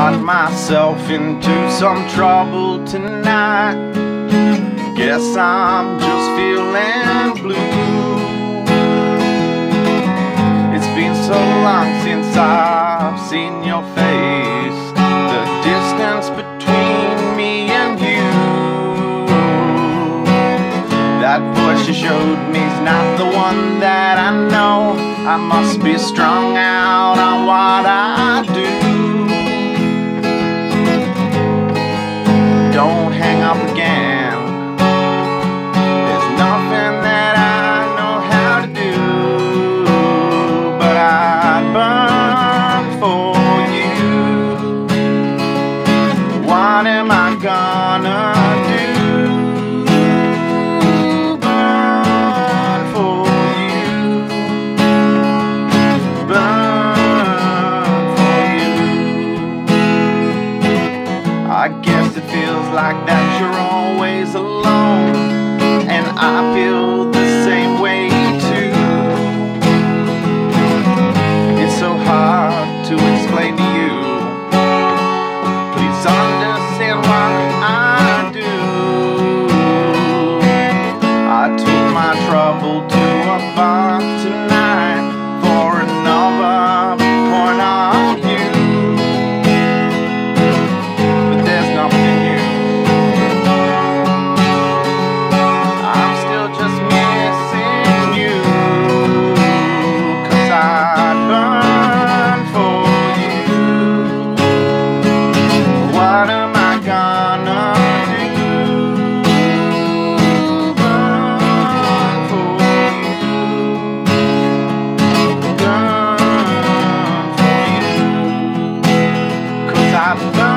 Got myself into some trouble tonight. Guess I'm just feeling blue. It's been so long since I've seen your face. The distance between me and you. That voice you showed me's not the one that I know. I must be strung out on what I do. Up again. There's nothing that I know how to do, but I'd burn for you. What am I gonna I guess it feels like that you're always alone. And I feel the same way too. It's so hard to explain to you. Please understand why I do. I took my trouble to a bar Rafa.